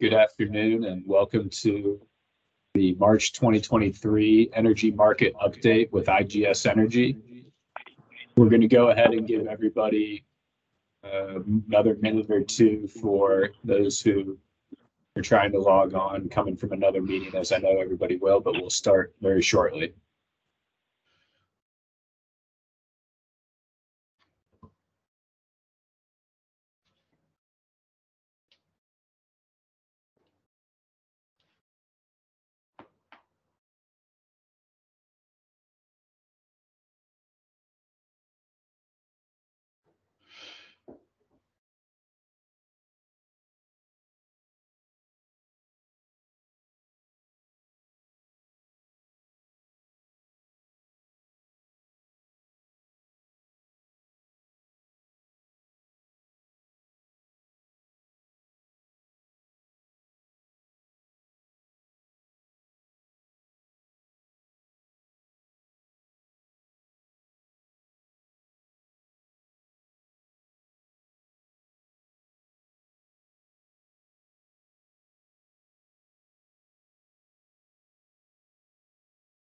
Good afternoon, and welcome to the March 2023 energy market update with IGS Energy. We're gonna go ahead and give everybody um, another minute or two for those who are trying to log on, coming from another meeting, as I know everybody will, but we'll start very shortly.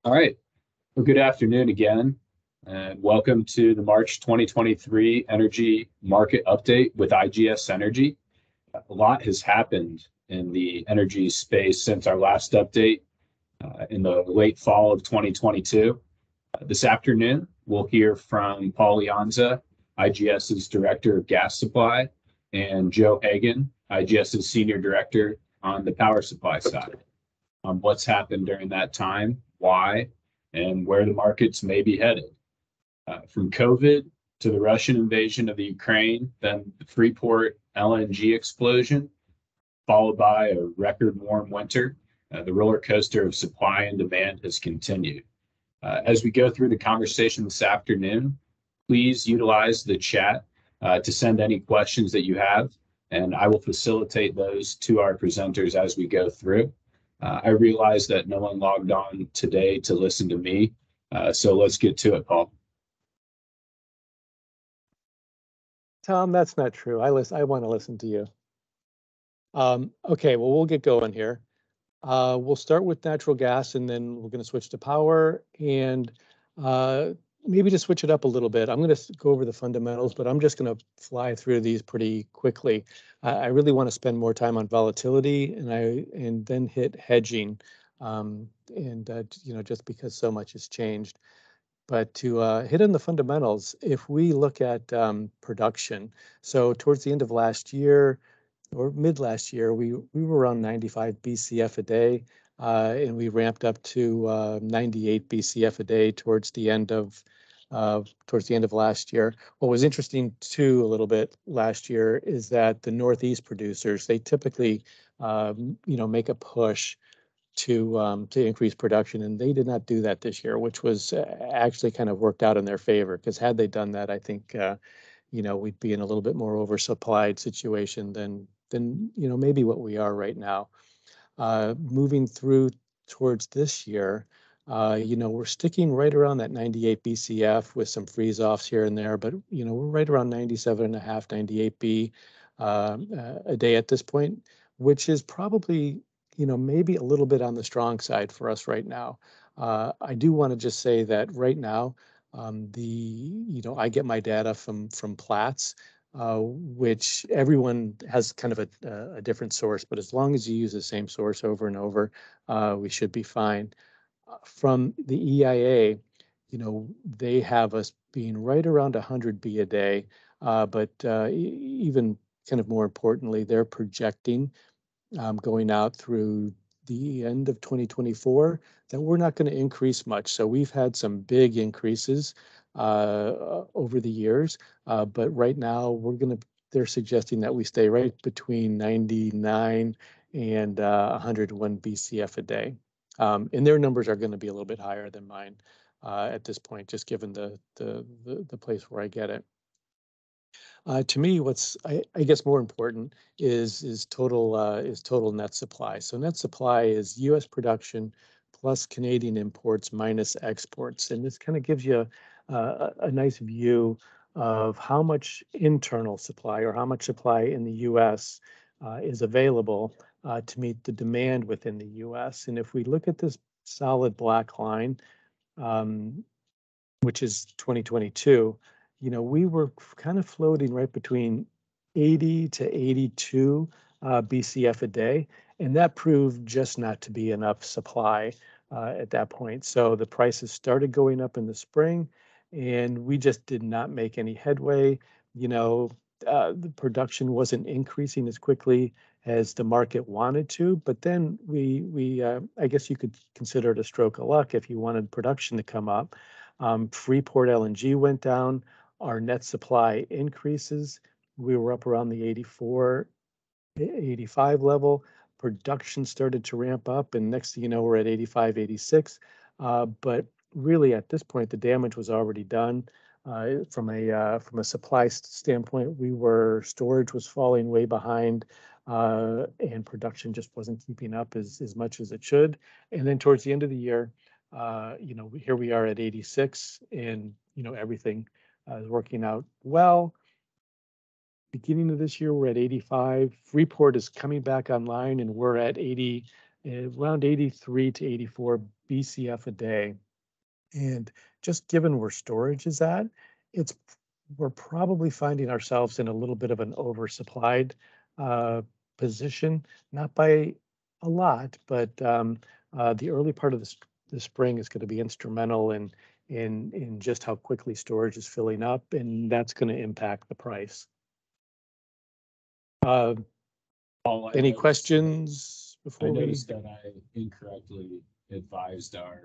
All right. Well, good afternoon again, and welcome to the March 2023 energy market update with IGS Energy. A lot has happened in the energy space since our last update uh, in the late fall of 2022. Uh, this afternoon, we'll hear from Paul Leanza, IGS's Director of Gas Supply, and Joe Hagan, IGS's Senior Director on the power supply side, on what's happened during that time, why, and where the markets may be headed. Uh, from COVID to the Russian invasion of the Ukraine, then the Freeport LNG explosion, followed by a record warm winter, uh, the roller coaster of supply and demand has continued. Uh, as we go through the conversation this afternoon, please utilize the chat to send any questions that you have, and I will facilitate those to our presenters as we go through. Uh, I realize that no one logged on today to listen to me, uh, so let's get to it, Paul. Tom, that's not true. I listen. I wanna listen to you. Um, okay, well, we'll get going here. Uh, we'll start with natural gas, and then we're gonna switch to power, and maybe to switch it up a little bit, I'm gonna go over the fundamentals, but I'm just gonna fly through these pretty quickly. I really wanna spend more time on volatility, and I and then hit hedging, um, and uh, you know, just because so much has changed. But to uh, hit on the fundamentals, if we look at um, production, so towards the end of last year or mid last year, we we were around 95 BCF a day, Uh, and we ramped up to uh, 98 BCF a day towards the end of uh, towards the end of last year. What was interesting, too, a little bit last year, is that the Northeast producers, they typically, um, you know, make a push to um, to increase production, and they did not do that this year, which was uh, actually kind of worked out in their favor. Because had they done that, I think, you know, we'd be in a little bit more oversupplied situation than than, you know, maybe what we are right now. Uh, moving through towards this year, uh, you know, we're sticking right around that 98 BCF with some freeze-offs here and there, but, you know, we're right around 97.5, 98 B um, uh, a day at this point, which is probably, you know, maybe a little bit on the strong side for us right now. I do wanna just say that right now, um, the you know, I get my data from from Platts, Uh, which everyone has kind of a different source, but as long as you use the same source over and over, uh, we should be fine. Uh, from the EIA, you know, they have us being right around 100 B a day, but even kind of more importantly, they're projecting, um, going out through the end of 2024, that we're not gonna increase much. So we've had some big increases Uh, uh, over the years, uh, but right now, we're going to they're suggesting that we stay right between 99 and 101 BCF a day. Um, and their numbers are gonna be a little bit higher than mine at this point, just given the the the place where I get it. To me, what's, I guess, more important is is total uh, is total net supply. So net supply is U.S. production plus Canadian imports minus exports, and this kind of gives you a nice view of how much internal supply or how much supply in the U.S. is available uh, to meet the demand within the US. And if we look at this solid black line, um, which is 2022, you know, we were kind of floating right between 80 to 82 uh, BCF a day, and that proved just not to be enough supply uh, at that point. So the prices started going up in the spring, and we just did not make any headway. You know, uh, the production wasn't increasing as quickly as the market wanted to. But then we we uh, I guess you could consider it a stroke of luck if you wanted production to come up. Um, Freeport LNG went down. Our net supply increases. We were up around the 84, 85 level. Production started to ramp up, and next thing you know, we're at 85, 86. Uh, but really, at this point, the damage was already done. Uh, from a uh, from a supply standpoint, we were storage was falling way behind, uh, and production just wasn't keeping up as as much as it should. And then towards the end of the year, uh, you know, here we are at 86, and you know everything uh, is working out well. Beginning of this year, we're at 85. Freeport is coming back online, and we're at 80, around 83 to 84 BCF a day. And just given where storage is at, it's we're probably finding ourselves in a little bit of an oversupplied uh, position, not by a lot, but um, uh, the early part of the, the spring is going to be instrumental in in in just how quickly storage is filling up, and that's going to impact the price. Uh, Paul, I any noticed- questions I before we? noticed that I incorrectly advised our,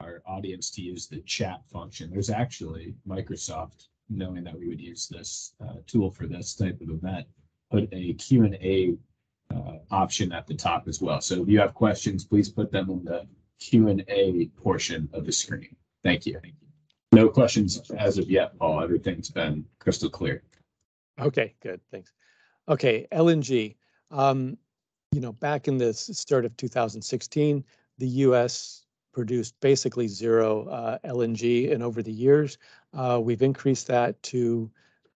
our audience to use the chat function. There's actually Microsoft, knowing that we would use this uh, tool for this type of event, put a Q and A uh, option at the top as well. So if you have questions, please put them in the Q and A portion of the screen. Thank you. No questions as of yet, Paul. Everything's been crystal clear. Okay, good, thanks. Okay, LNG. Um, you know, back in the start of 2016, the US produced basically zero uh, LNG, and over the years, uh, we've increased that to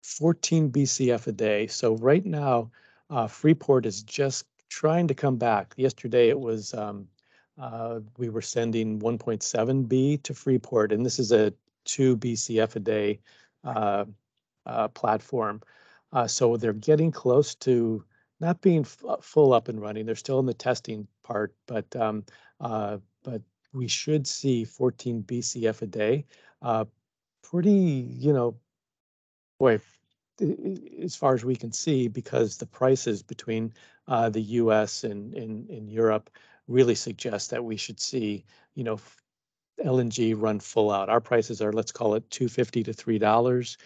14 BCF a day. So right now, uh, Freeport is just trying to come back. Yesterday, it was um, uh, we were sending 1.7 B to Freeport, and this is a two BCF a day uh, uh, platform. So they're getting close to not being full up and running. They're still in the testing part, but um, uh, but we should see 14 BCF a day. Uh, pretty, you know, boy, as far as we can see, because the prices between uh, the U.S. and in in Europe really suggest that we should see, you know, LNG run full out. Our prices are, let's call it 250 to three dollars.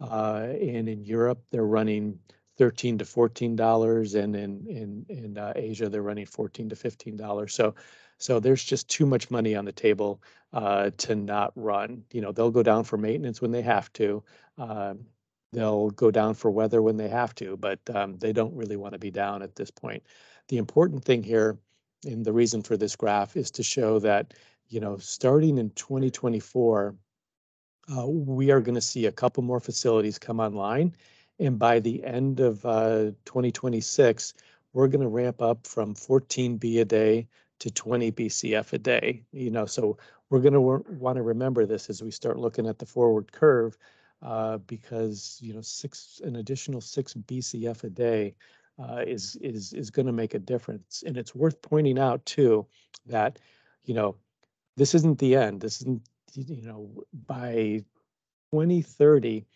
Uh, and in Europe, they're running 13 to 14 dollars, and in in in uh, Asia, they're running 14 to 15 dollars. So, so there's just too much money on the table uh, to not run. You know, they'll go down for maintenance when they have to. Um, they'll go down for weather when they have to, but um, they don't really want to be down at this point. The important thing here, and the reason for this graph, is to show that you know, starting in 2024 uh, we are going to see a couple more facilities come online. And by the end of uh, 2026, we're going to ramp up from 14 B a day to 20 BCF a day. You know, so we're going to want to remember this as we start looking at the forward curve, uh, because you know, six an additional six BCF a day uh, is is is going to make a difference. And it's worth pointing out too that, you know, this isn't the end. This isn't you know, by 2030,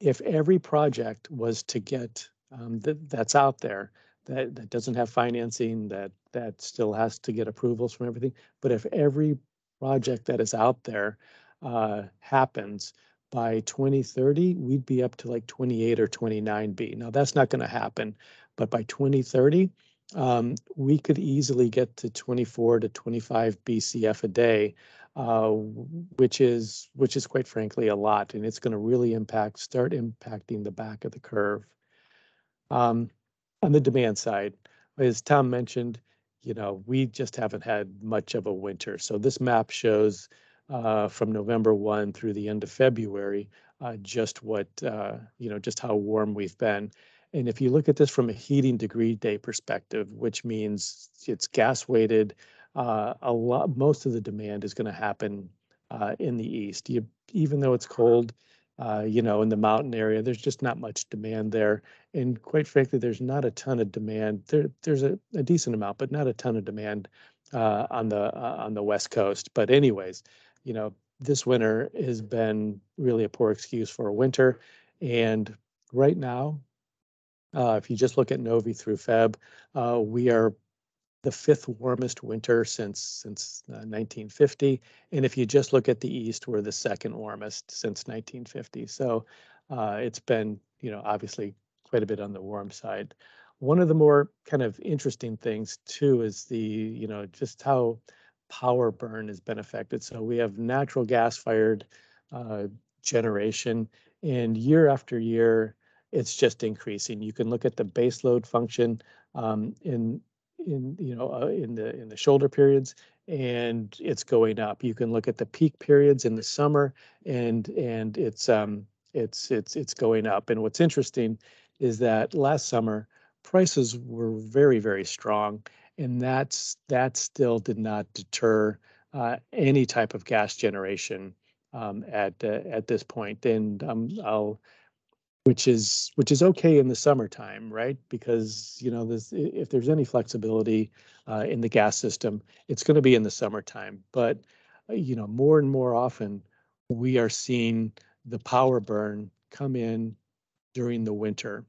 if every project was to get um, that that's out there that that doesn't have financing that that still has to get approvals from everything, but if every project that is out there uh, happens by 2030, we'd be up to like 28 or 29B. Now that's not going to happen, but by 2030, um, we could easily get to 24 to 25 BCF a day uh, which is which is quite frankly a lot, and it's going to really impact start impacting the back of the curve. Um, on the demand side, as Tom mentioned, you know we just haven't had much of a winter. So this map shows uh, from November one through the end of February uh, just what uh, you know just how warm we've been, And if you look at this from a heating degree day perspective, which means it's gas weighted, uh, a lot, most of the demand is going to happen uh, in the east. You, even though it's cold, uh, you know, in the mountain area, there's just not much demand there. And quite frankly, there's not a ton of demand. There, there's a, a decent amount, but not a ton of demand uh, on the uh, on the west coast. But anyways, you know, this winter has been really a poor excuse for a winter. And right now, uh, if you just look at Novi through Feb, uh, we are the fifth warmest winter since since uh, 1950, and if you just look at the east, we're the second warmest since 1950. So uh, it's been, you know, obviously quite a bit on the warm side. One of the more kind of interesting things too is the, you know, just how power burn has been affected. So we have natural gas fired uh, generation, and year after year, it's just increasing. You can look at the base load function um, in in you know uh, in the in the shoulder periods and it's going up you can look at the peak periods in the summer and and it's um it's it's it's going up and what's interesting is that last summer prices were very very strong and that's that still did not deter uh, any type of gas generation um, at uh, at this point. and um, I'll which is which is okay in the summertime, right? Because you know, this, if there's any flexibility uh, in the gas system, it's going to be in the summertime. But uh, you know, more and more often, we are seeing the power burn come in during the winter.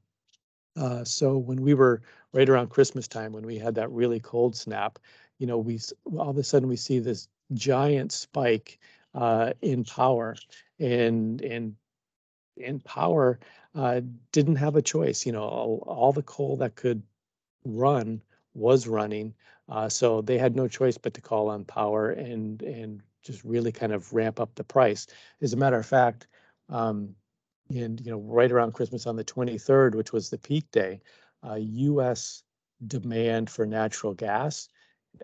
Uh, so when we were right around Christmas time, when we had that really cold snap, you know, we all of a sudden we see this giant spike uh, in power, and and and power uh, didn't have a choice. You know, all, all, the coal that could run was running, uh, so they had no choice but to call on power and and just really kind of ramp up the price. As a matter of fact, um, and you know, right around Christmas on the 23rd, which was the peak day, uh, U.S. demand for natural gas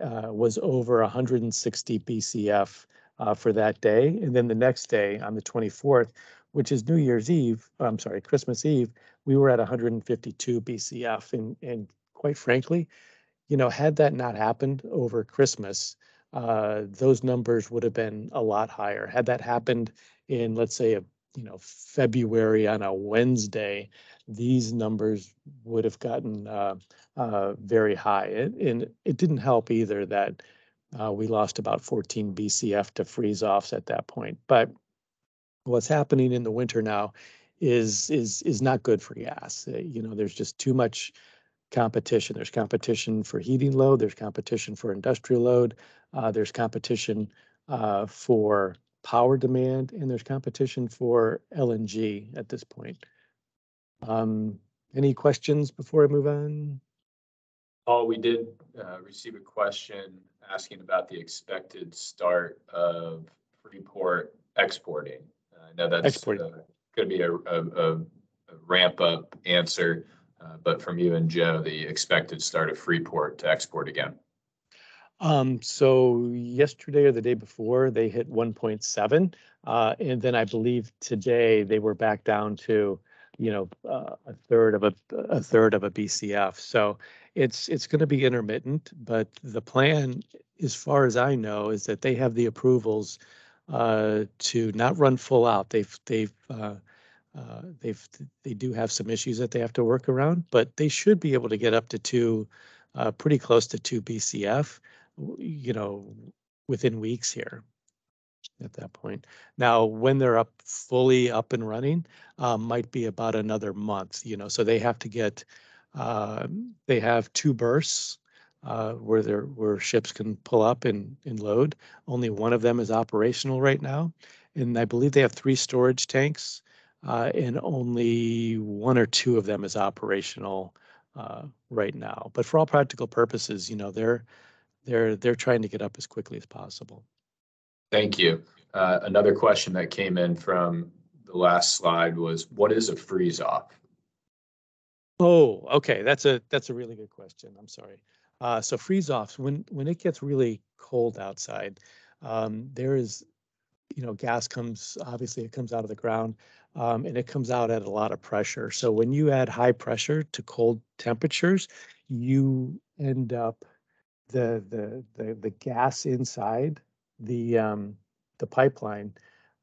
uh, was over 160 BCF uh, for that day, and then the next day on the 24th which is New Year's Eve, I'm sorry, Christmas Eve, we were at 152 BCF. And, and quite frankly, you know, had that not happened over Christmas, uh, those numbers would have been a lot higher. Had that happened in, let's say, a you know February on a Wednesday, these numbers would have gotten uh, uh, very high. It, and it didn't help either that uh, we lost about 14 BCF to freeze offs at that point. But what's happening in the winter now is is is not good for gas. Uh, you know, there's just too much competition. There's competition for heating load. There's competition for industrial load. Uh, there's competition uh, for power demand, and there's competition for LNG at this point. Um, any questions before I move on? Paul, we did uh, receive a question asking about the expected start of Freeport exporting. I know that's uh, going to be a, a, a, ramp up answer, uh, but from you and Joe, the expected start of Freeport to export again. Um, so yesterday or the day before, they hit 1.7, uh, and then I believe today they were back down to, you know, uh, a third of a a third of a BCF. So it's it's going to be intermittent, but the plan, as far as I know, is that they have the approvals uh, to not run full out. They've they've uh, uh, they've they do have some issues that they have to work around, but they should be able to get up to two, uh, pretty close to two BCF, you know, within weeks here. At that point, now when they're up fully up and running, um, might be about another month. You know, so they have to get. Uh, they have two berths uh, where there where ships can pull up and, and load. Only one of them is operational right now, and I believe they have three storage tanks, uh, and only one or two of them is operational uh, right now. But for all practical purposes, you know they're they're they're trying to get up as quickly as possible. Thank you. Uh, another question that came in from the last slide was, what is a freeze off? Oh, okay. That's a that's a really good question. I'm sorry. Uh, so freeze offs when when it gets really cold outside, um, there is, you know, gas comes obviously it comes out of the ground. um, and it comes out at a lot of pressure. So when you add high pressure to cold temperatures, you end up the the the, the gas inside the um, the pipeline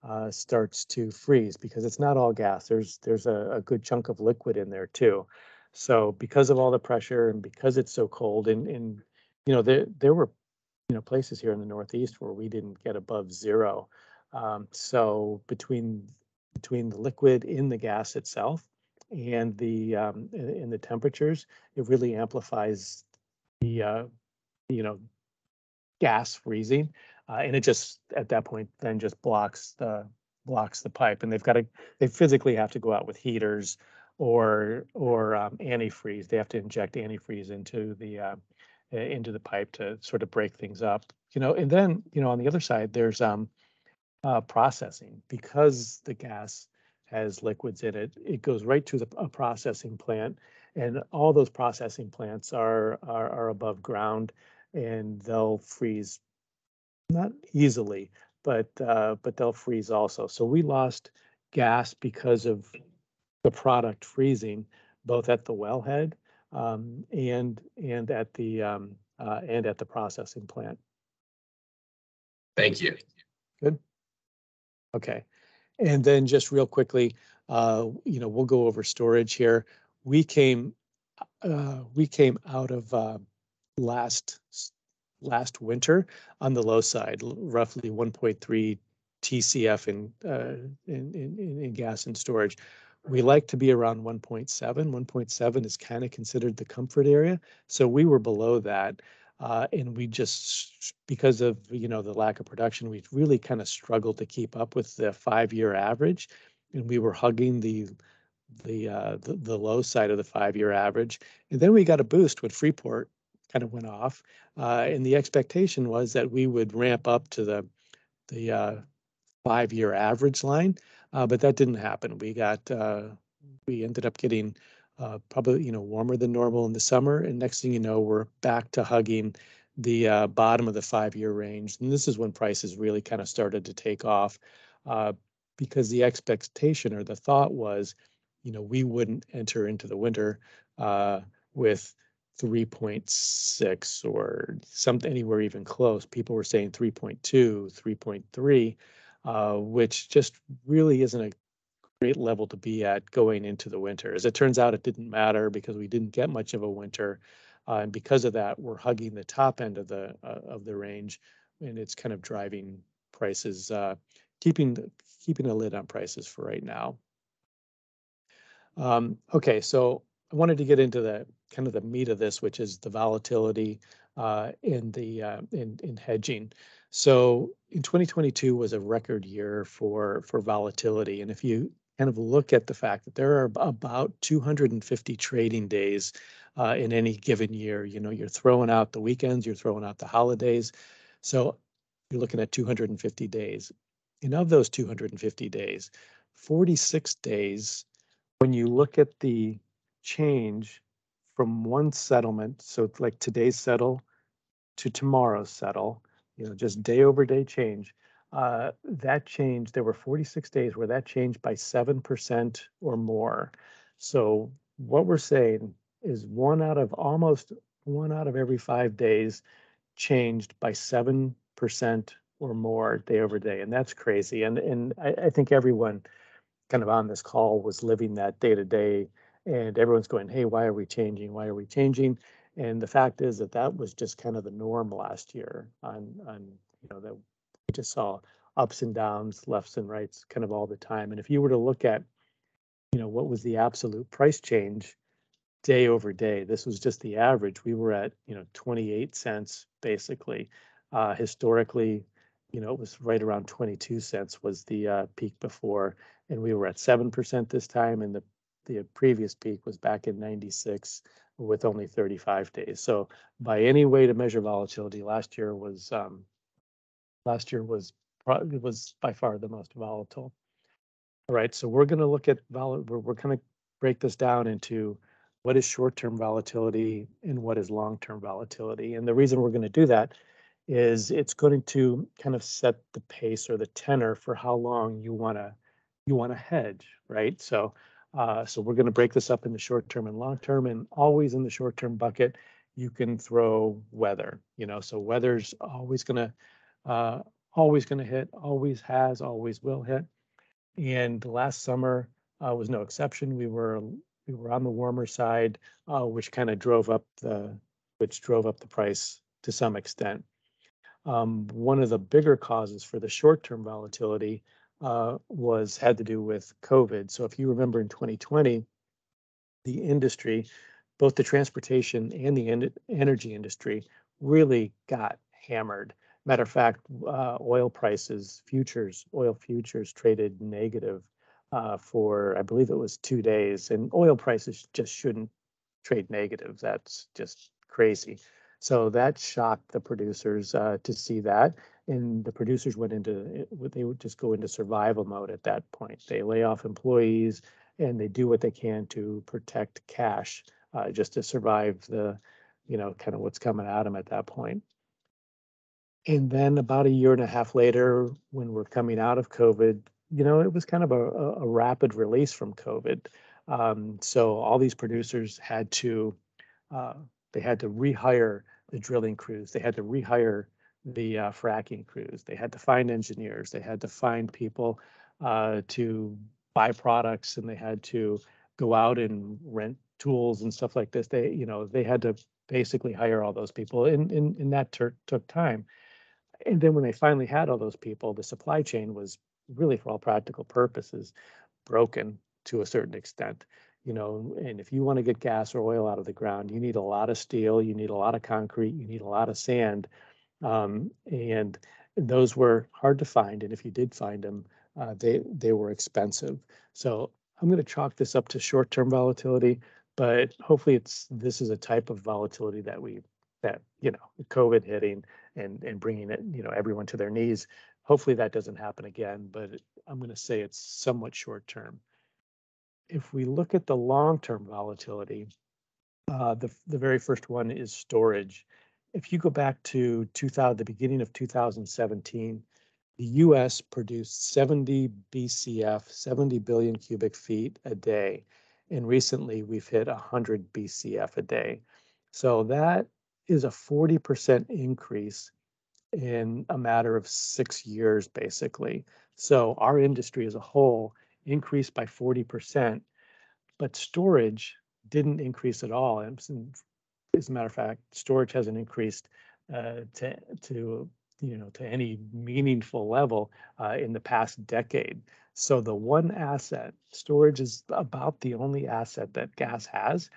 uh, starts to freeze because it's not all gas. There's there's a, a, good chunk of liquid in there too. So because of all the pressure and because it's so cold, and and you know there there were you know places here in the Northeast where we didn't get above zero. Um, so between between the liquid in the gas itself and the um, in the temperatures, it really amplifies the uh, you know gas freezing uh, and it just at that point then just blocks the blocks the pipe and they've got to they physically have to go out with heaters or or um, antifreeze they have to inject antifreeze into the uh, into the pipe to sort of break things up you know and then you know on the other side there's um uh, processing because the gas has liquids in it it goes right to the a processing plant and all those processing plants are are, are above ground and they'll freeze not easily, but uh, but they'll freeze also. So we lost gas because of the product freezing, both at the wellhead um, and and at the um, uh, and at the processing plant. Thank you. Good. Okay, and then just real quickly, uh, you know, we'll go over storage here. We came uh, we came out of uh, last last winter on the low side, roughly 1.3 TCF in, uh, in, in, in gas and storage. We like to be around 1.7. 1.7 is kind of considered the comfort area. So we were below that. Uh, and we just because of you know the lack of production we really kind of struggled to keep up with the five year average and we were hugging the the, uh, the the low side of the five year average and then we got a boost when freeport kind of went off. Uh, and the expectation was that we would ramp up to the the uh, five year average line, uh, but that didn't happen. We got uh, we ended up getting uh, probably you know warmer than normal in the summer, and next thing you know, we're back to hugging the uh, bottom of the five year range. And this is when prices really kind of started to take off because the expectation or the thought was, you know, we wouldn't enter into the winter with 3.6 or something anywhere even close. People were saying 3.2, 3.3, uh, which just really isn't a great level to be at going into the winter. As it turns out, it didn't matter because we didn't get much of a winter, uh, and because of that, we're hugging the top end of the uh, of the range, and it's kind of driving prices, uh, keeping keeping a lid on prices for right now. Um, okay, so I wanted to get into the kind of the meat of this, which is the volatility uh, in the in in hedging. So in 2022 was a record year for for volatility, and if you kind of look at the fact that there are about 250 trading days uh, in any given year, you know, you're throwing out the weekends, you're throwing out the holidays, so you're looking at 250 days. And of those 250 days, 46 days, when you look at the change from one settlement, so like today's settle to tomorrow's settle, you know, just day over day change. Uh, that change, there were 46 days where that changed by 7% or more. So what we're saying is one out of almost one out of every five days changed by 7% or more day over day. And that's crazy. And, and I, I think everyone kind of on this call was living that day to day and everyone's going, hey, why are we changing? Why are we changing? And the fact is that that was just kind of the norm last year on, on you know, that we just saw ups and downs, lefts and rights kind of all the time. And if you were to look at, you know, what was the absolute price change day over day, this was just the average. We were at, you know, 28 cents basically. Uh, historically, you know, it was right around 22 cents was the uh, peak before, and we were at 7% this time, and the the previous peak was back in 96 with only 35 days. So by any way to measure volatility, last year was um, last year was was by far the most volatile. All right, so we're going to look at vol. We're, we're going to break this down into what is short-term volatility and what is long-term volatility. And the reason we're going to do that is it's going to kind of set the pace or the tenor for how long you want to you want to hedge, right? So, uh, so we're going to break this up into short term and long term, and always in the short term bucket, you can throw weather. You know, so weather's always going to, uh, always going to hit, always has, always will hit. And last summer uh, was no exception. We were we were on the warmer side, uh, which kind of drove up the which drove up the price to some extent. Um, one of the bigger causes for the short-term volatility uh, was had to do with COVID. So if you remember in 2020, the industry, both the transportation and the en- energy industry, really got hammered. Matter of fact, uh, oil prices, futures, oil futures traded negative uh, for, I believe it was two days, and oil prices just shouldn't trade negative. That's just crazy. So that shocked the producers uh, to see that, and the producers went into they would just go into survival mode at that point. They lay off employees and they do what they can to protect cash uh, just to survive the, you know, kind of what's coming at them at that point. And then about a year and a half later, when we're coming out of COVID, you know, it was kind of a, a rapid release from COVID. Um, so all these producers had to, uh, they had to rehire the drilling crews. They had to rehire the uh, fracking crews. They had to find engineers. They had to find people uh, to buy products, and they had to go out and rent tools and stuff like this. They, you know, they had to basically hire all those people, and and, and that ter- took time. And then when they finally had all those people, the supply chain was really for all practical purposes broken to a certain extent you know and if you want to get gas or oil out of the ground you need a lot of steel you need a lot of concrete you need a lot of sand um, and those were hard to find and if you did find them uh, they they were expensive so i'm going to chalk this up to short-term volatility but hopefully it's this is a type of volatility that we that you know covid hitting and and bringing it you know everyone to their knees Hopefully that doesn't happen again, but I'm going to say it's somewhat short term. If we look at the long term volatility, uh, the, the very first one is storage. If you go back to 2000, the beginning of 2017, the US produced 70 BCF, 70 billion cubic feet a day. And recently we've hit 100 BCF a day. So that is a 40% increase in a matter of six years, basically. So our industry as a whole increased by 40%, but storage didn't increase at all. And as a matter of fact, storage hasn't increased uh, to to you know to any meaningful level uh, in the past decade. So the one asset, storage is about the only asset that gas has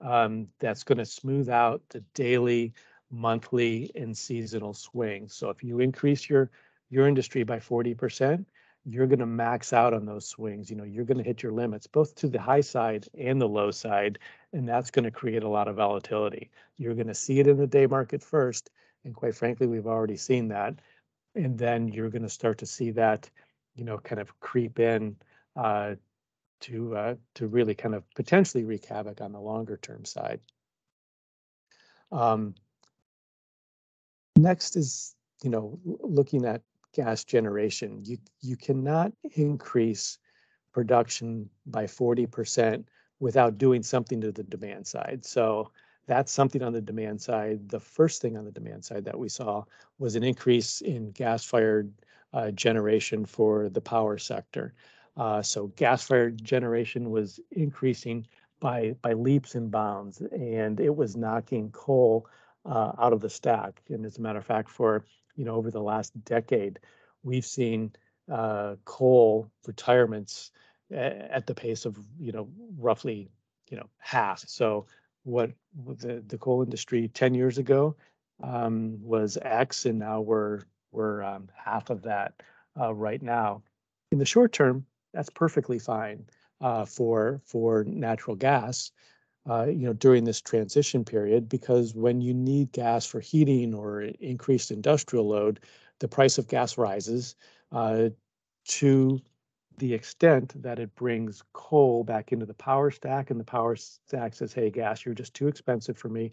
um, that's going to smooth out the daily monthly and seasonal swings. So if you increase your your industry by 40%, you're going to max out on those swings. You know, you're going to hit your limits both to the high side and the low side, and that's going to create a lot of volatility. You're going to see it in the day market first, and quite frankly, we've already seen that. And then you're going to start to see that, you know, kind of creep in uh, to uh, to really kind of potentially wreak havoc on the longer term side. Um, Next is, you know, looking at gas generation. You you cannot increase production by 40% without doing something to the demand side. So that's something on the demand side. The first thing on the demand side that we saw was an increase in gas-fired uh, generation for the power sector. Uh, so gas-fired generation was increasing by by leaps and bounds, and it was knocking coal uh, out of the stack. And as a matter of fact, for you know over the last decade, we've seen uh, coal retirements at the pace of you know roughly you know half. So what the the coal industry 10 years ago um, was X, and now we're we're um, half of that uh, right now. In the short term, that's perfectly fine uh, for for natural gas uh, you know, during this transition period, because when you need gas for heating or increased industrial load, the price of gas rises uh, to the extent that it brings coal back into the power stack, and the power stack says, "Hey, gas, you're just too expensive for me.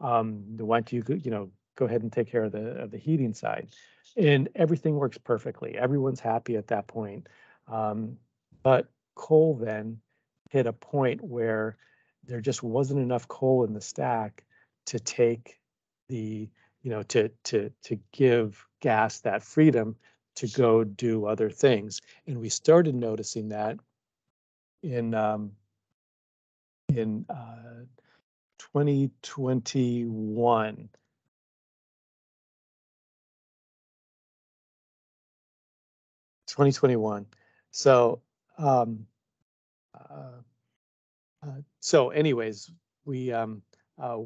Um, why don't you, you know, go ahead and take care of the of the heating side?" And everything works perfectly. Everyone's happy at that point. Um, But coal then hit a point where there just wasn't enough coal in the stack to take the, you know, to to to give gas that freedom to go do other things. And we started noticing that in um, in uh, 2021. Twenty twenty one. So um, uh, uh, so anyways, we um, uh,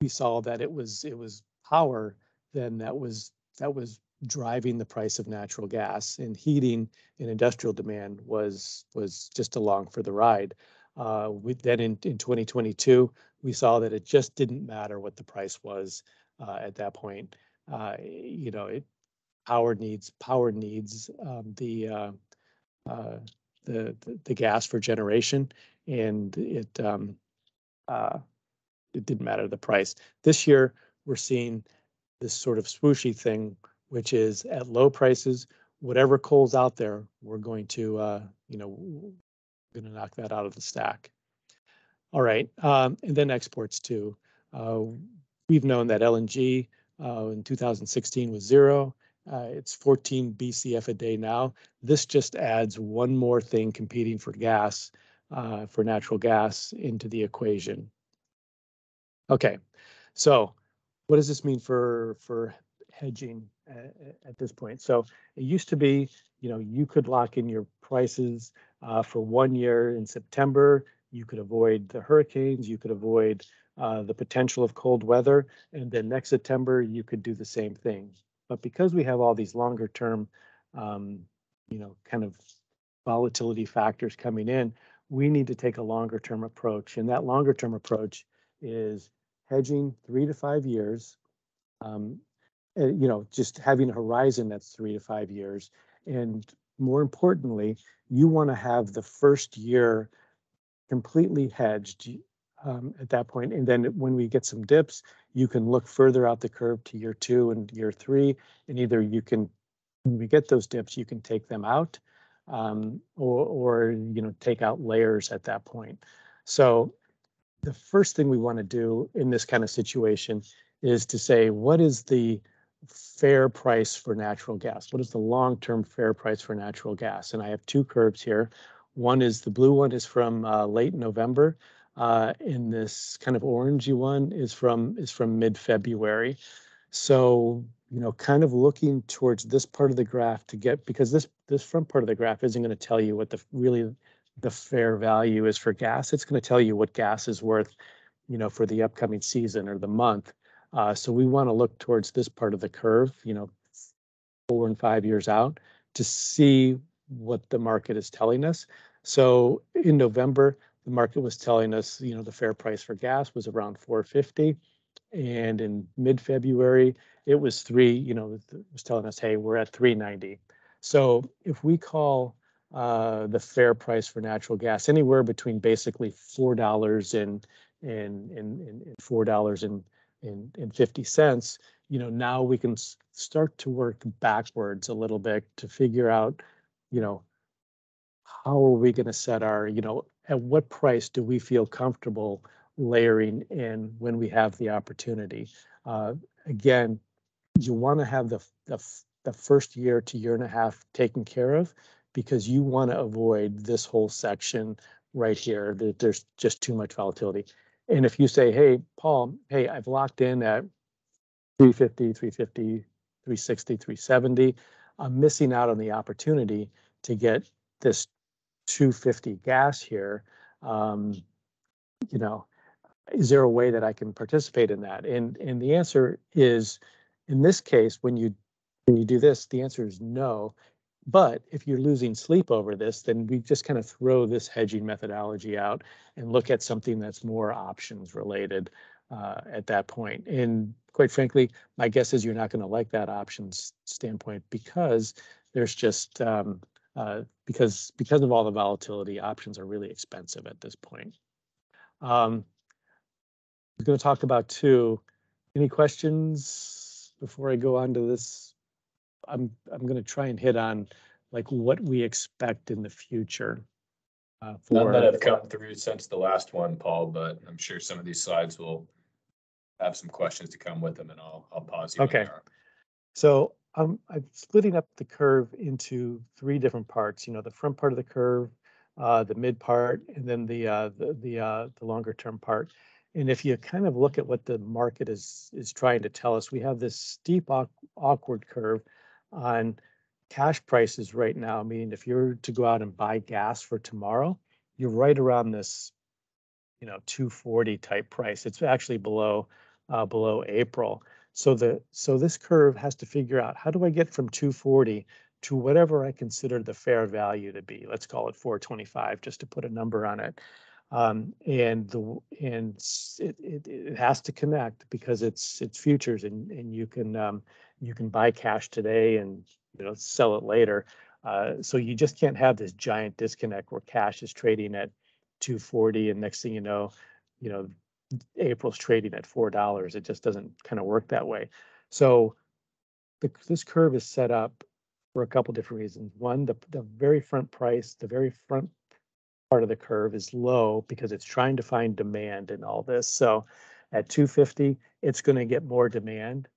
we saw that it was it was power then that was that was driving the price of natural gas and heating and industrial demand was was just along for the ride. Uh, we, then in, in 2022, we saw that it just didn't matter what the price was uh, at that point. Uh, you know, it power needs power needs um, the, uh, uh, the, the the gas for generation, and it um, uh, it didn't matter the price. This year, we're seeing this sort of swooshy thing which is at low prices, whatever coal's out there, we're going to, uh, you know, going to knock that out of the stack. All right, um, and then exports too. Uh, we've known that LNG uh, in 2016 was zero. Uh, it's 14 BCF a day now. This just adds one more thing competing for gas, uh, for natural gas into the equation. Okay, so what does this mean for for hedging at, at this point. So it used to be, you know, you could lock in your prices uh, for one year in September. You could avoid the hurricanes. You could avoid uh, the potential of cold weather. And then next September, you could do the same thing. But because we have all these longer term, um, you know, kind of volatility factors coming in, we need to take a longer term approach. And that longer term approach is hedging three to five years um, uh, you know, just having a horizon that's three to five years. And more importantly, you want to have the first year completely hedged um, at that point. And then when we get some dips, you can look further out the curve to year two and year three. And either you can, when we get those dips, you can take them out um, or, or, you know, take out layers at that point. So the first thing we want to do in this kind of situation is to say, what is the fair price for natural gas? What is the long-term fair price for natural gas? And I have two curves here. One is the blue one is from uh, late November. Uh, and this kind of orangey one is from is from mid-February. So you know, kind of looking towards this part of the graph to get because this this front part of the graph isn't going to tell you what the really the fair value is for gas. It's going to tell you what gas is worth, you know, for the upcoming season or the month. Uh, so we want to look towards this part of the curve, you know, four and five years out to see what the market is telling us. So in November, the market was telling us, you know, the fair price for gas was around 450. And in mid-February, it was three, you know, it was telling us, hey, we're at 390. So if we call uh, the fair price for natural gas anywhere between basically four dollars and and and, and four dollars and and, and 50 cents, you know, now we can start to work backwards a little bit to figure out, you know, how are we going to set our, you know, at what price do we feel comfortable layering in when we have the opportunity? Uh, again, you want to have the, the, the first year to year and a half taken care of because you want to avoid this whole section right here. That there's just too much volatility. And if you say, hey, Paul, hey, I've locked in at 350, 350, 360, 370, I'm missing out on the opportunity to get this 250 gas here. Um, you know, is there a way that I can participate in that? And and the answer is, in this case, when you when you do this, the answer is no. But if you're losing sleep over this, then we just kind of throw this hedging methodology out and look at something that's more options related uh, at that point. And quite frankly, my guess is you're not going to like that options standpoint because there's just um, uh, because because of all the volatility, options are really expensive at this point. Um, I'm going to talk about two. Any questions before I go on to this I'm I'm going to try and hit on like what we expect in the future. Uh, None that have come through since the last one, Paul, but I'm sure some of these slides will have some questions to come with them and I'll, I'll pause you. Okay. they are. so um, I'm splitting up the curve into three different parts, you know, the front part of the curve, uh, the mid part, and then the, uh, the, the, uh, the longer term part. And if you kind of look at what the market is, is trying to tell us, we have this steep awkward curve on cash prices right now, meaning if you're to go out and buy gas for tomorrow, you're right around this, you know, 240 type price. It's actually below, uh, below April. So the, so this curve has to figure out, how do I get from 240 to whatever I consider the fair value to be? Let's call it 425, just to put a number on it. Um, and the, and it, it, it has to connect because it's, it's futures and, and you can, um, you can buy cash today and, you know, sell it later. Uh, so you just can't have this giant disconnect where cash is trading at 240 and next thing you know, you know, April's trading at four dollars. It just doesn't kind of work that way. So the, this curve is set up for a couple different reasons. One, the, the very front price, the very front part of the curve is low because it's trying to find demand in all this. So at 250, it's going to get more demand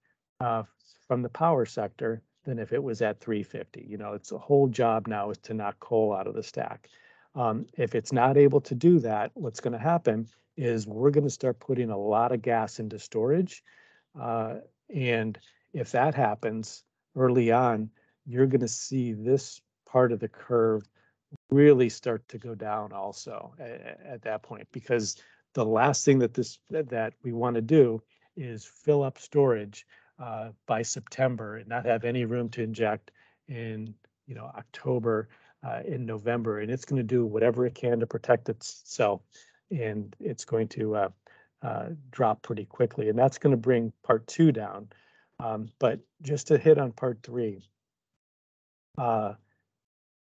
uh, from the power sector than if it was at 350. You know, its a whole job now is to knock coal out of the stack. Um, if it's not able to do that, what's going to happen is we're going to start putting a lot of gas into storage. Uh, and if that happens early on, you're going to see this part of the curve really start to go down also at, at that point because the last thing that this that- that we want to do is fill up storage uh, by September and not have any room to inject in you know October uh, in November and it's going to do whatever it can to protect itself and it's going to uh, uh, drop pretty quickly and that's going to bring part two down. Um, but just to hit on part three uh,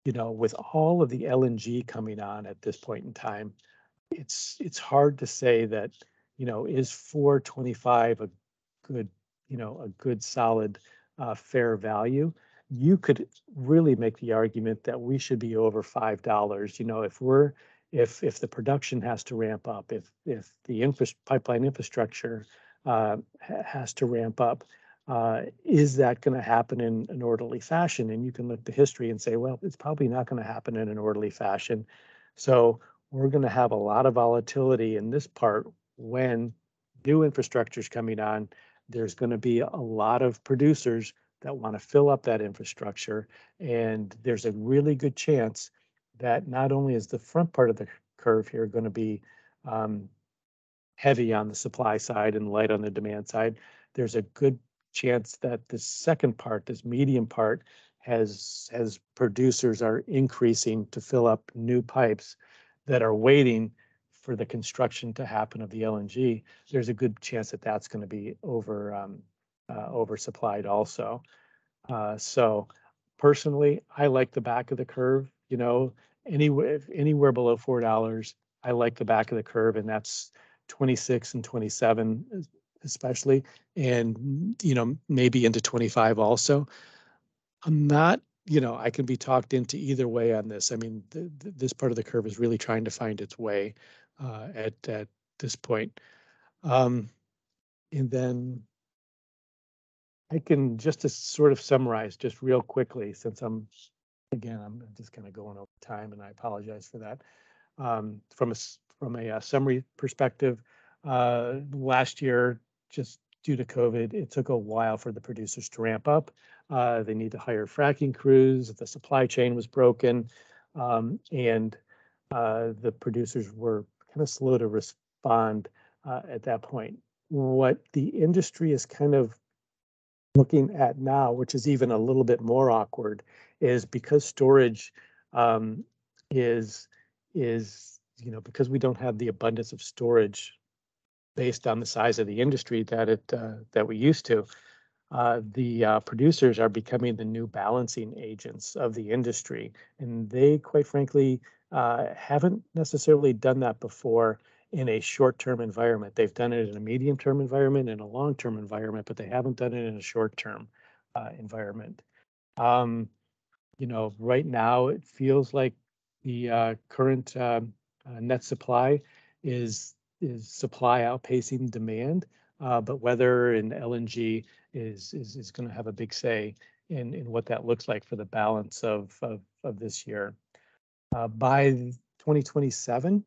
you know, with all of the LNG coming on at this point in time, it's it's hard to say that, you know, is 425 a good, you know, a good solid uh, fair value. You could really make the argument that we should be over five dollars. You know, if we're if if the production has to ramp up, if if the infra- pipeline infrastructure uh, ha- has to ramp up, uh, is that going to happen in an orderly fashion? And you can look to history and say, well, it's probably not going to happen in an orderly fashion. So we're going to have a lot of volatility in this part when new infrastructure is coming on. There's going to be a lot of producers that want to fill up that infrastructure. And there's a really good chance that not only is the front part of the curve here going to be um, heavy on the supply side and light on the demand side, there's a good chance that the second part, this medium part, has has producers are increasing to fill up new pipes that are waiting for the construction to happen of the LNG. There's a good chance that that's going to be over um, uh, oversupplied also. Uh, so personally, I like the back of the curve. You know, anywhere anywhere below four dollars, I like the back of the curve, and that's 26 and 27 especially, and you know maybe into 25 also. I'm not, you know, I can be talked into either way on this. I mean, th- th- this part of the curve is really trying to find its way uh, at at this point. Um, and then I can just to sort of summarize just real quickly, since I'm again, I'm just kind of going over time, and I apologize for that. Um, from a from a uh, summary perspective, uh, last year, just due to COVID, it took a while for the producers to ramp up. Uh, they need to hire fracking crews. The supply chain was broken, um, and uh, the producers were kind of slow to respond uh, at that point. What the industry is kind of looking at now, which is even a little bit more awkward, is because storage um, is is you know because we don't have the abundance of storage based on the size of the industry that it uh, that we used to. Uh, the uh, producers are becoming the new balancing agents of the industry, and they, quite frankly, uh, haven't necessarily done that before in a short-term environment. They've done it in a medium-term environment and a long-term environment, but they haven't done it in a short-term uh, environment. Um, you know, right now it feels like the uh, current um, uh, net supply is is supply outpacing demand, uh, but weather and LNG is is is going to have a big say in in what that looks like for the balance of of, of this year. Uh, by 2027,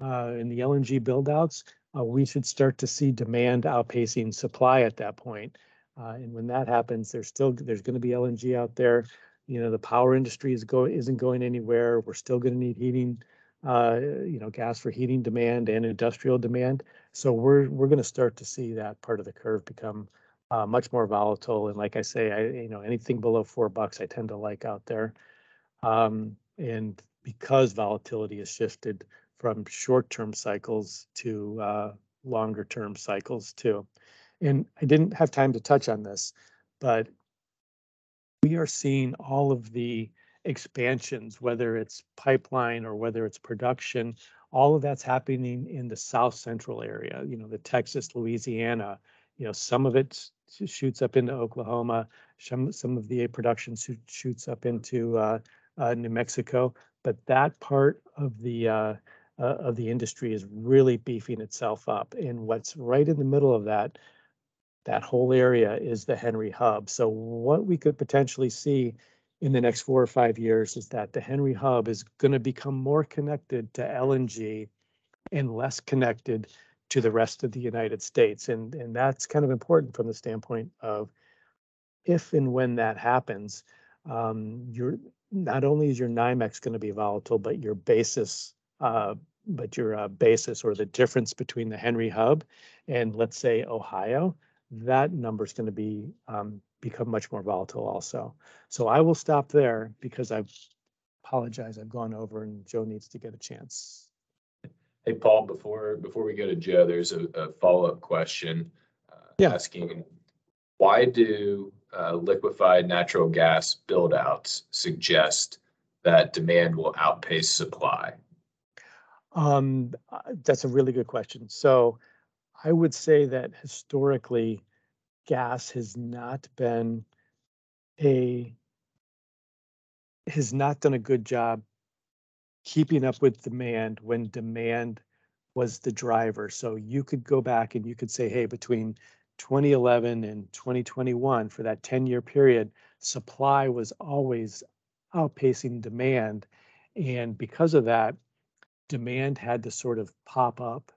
uh, in the LNG buildouts, uh, we should start to see demand outpacing supply at that point. Uh, and when that happens, there's still there's going to be LNG out there. You know, the power industry is going isn't going anywhere. We're still going to need heating, uh, you know, gas for heating demand and industrial demand. So we're we're going to start to see that part of the curve become uh, much more volatile. And like I say, I you know anything below four bucks, I tend to like out there. Um, and because volatility has shifted from short-term cycles to uh, longer-term cycles too. And I didn't have time to touch on this, but we are seeing all of the expansions, whether it's pipeline or whether it's production, all of that's happening in the south central area, you know, the Texas, Louisiana, you know, some of it shoots up into Oklahoma, some, some of the production shoots up into uh, uh, New Mexico, but that part of the uh, uh, of the industry is really beefing itself up. And what's right in the middle of that that whole area is the Henry Hub. So what we could potentially see in the next four or five years is that the Henry Hub is going to become more connected to LNG and less connected to the rest of the United States. And, and that's kind of important from the standpoint of if and when that happens, um, you're not only is your NYMEX going to be volatile, but your basis, uh, but your uh, basis or the difference between the Henry Hub and let's say Ohio that number is going to be um, become much more volatile also. So I will stop there because I apologize. I've gone over and Joe needs to get a chance. Hey, Paul, before before we go to Joe, there's a, a follow-up question uh, yeah. asking why do uh, liquefied natural gas buildouts suggest that demand will outpace supply? Um, uh, that's a really good question. So I would say that historically, gas has not been a has not done a good job keeping up with demand when demand was the driver. So you could go back and you could say, hey, between 2011 and 2021, for that 10 year period, supply was always outpacing demand. And because of that, demand had to sort of pop up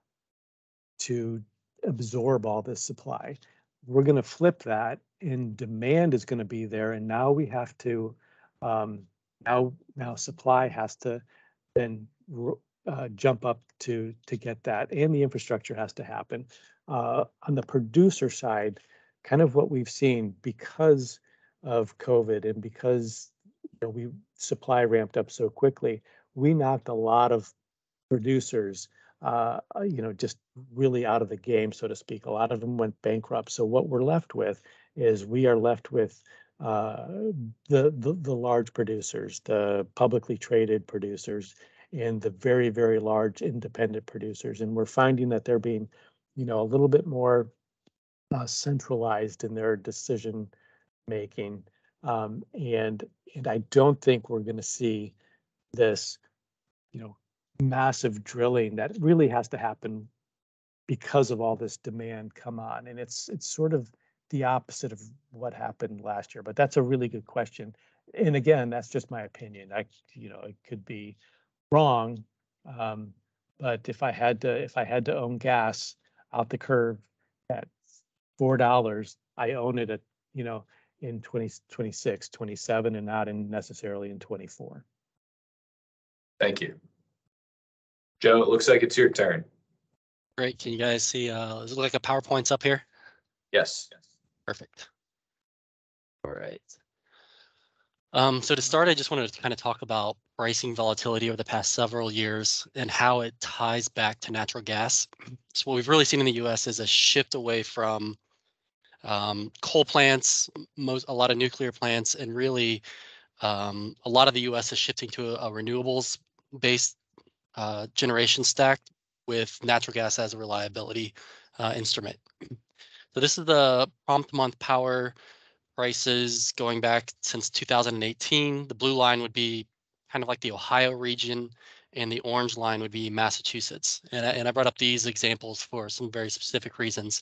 to absorb all this supply. We're going to flip that, and demand is going to be there, and now we have to um, now now supply has to then uh, jump up to to get that, and the infrastructure has to happen. Uh, on the producer side, kind of what we've seen because of COVID and because you know, we supply ramped up so quickly, we knocked a lot of producers uh, uh, you know, just really out of the game, so to speak. A lot of them went bankrupt. So what we're left with is we are left with uh, the, the the large producers, the publicly traded producers, and the very very large independent producers. And we're finding that they're being, you know, a little bit more uh, centralized in their decision making. Um, and and I don't think we're going to see this, you know, massive drilling that really has to happen because of all this demand come on. And it's it's sort of the opposite of what happened last year. But that's a really good question. And again, that's just my opinion. I you know it could be wrong. Um, but if I had to if I had to own gas out the curve at four dollars, I own it at you know in 2026, 27, and not in necessarily in 24. Thank you. Joe, it looks like it's your turn. Great. Can you guys see? Uh, does it look like a PowerPoint's up here? Yes. Perfect. All right. Um, so to start, I just wanted to kind of talk about pricing volatility over the past several years and how it ties back to natural gas. So what we've really seen in the U.S. is a shift away from um, coal plants, most a lot of nuclear plants, and really um, a lot of the U.S. is shifting to a, a renewables-based uh, generation stack with natural gas as a reliability uh, instrument. So this is the prompt month power prices going back since 2018. The blue line would be kind of like the Ohio region, and the orange line would be Massachusetts. And I, and I brought up these examples for some very specific reasons.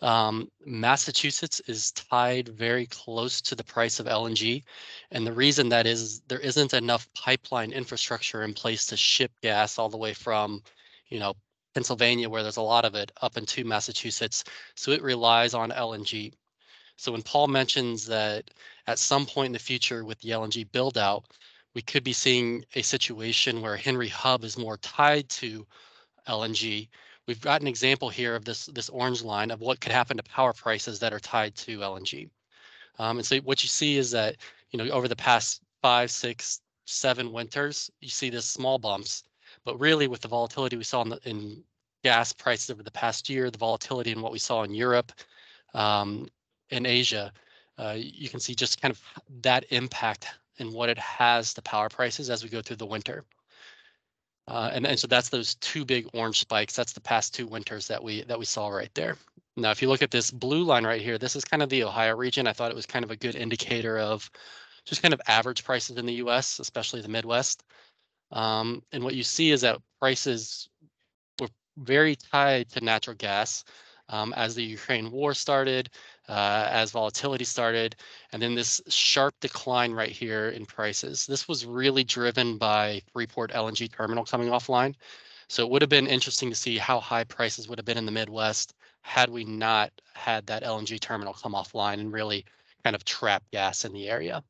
Um, Massachusetts is tied very close to the price of LNG. And the reason that is there isn't enough pipeline infrastructure in place to ship gas all the way from, you know, Pennsylvania, where there's a lot of it, up into Massachusetts. So it relies on LNG. So when Paul mentions that at some point in the future with the LNG build out, we could be seeing a situation where Henry Hub is more tied to LNG. We've got an example here of this this orange line of what could happen to power prices that are tied to LNG. Um, and so what you see is that you know over the past five, six, seven winters, you see this small bumps but really, with the volatility we saw in, the, in gas prices over the past year, the volatility in what we saw in Europe um, and Asia, uh, you can see just kind of that impact and what it has to power prices as we go through the winter. Uh, and, and so that's those two big orange spikes. That's the past two winters that we that we saw right there. Now, if you look at this blue line right here, this is kind of the Ohio region. I thought it was kind of a good indicator of just kind of average prices in the U.S., especially the Midwest. Um, and what you see is that prices were very tied to natural gas um, as the Ukraine war started, uh, as volatility started, and then this sharp decline right here in prices. This was really driven by Freeport LNG terminal coming offline. So it would have been interesting to see how high prices would have been in the Midwest had we not had that LNG terminal come offline and really kind of trap gas in the area.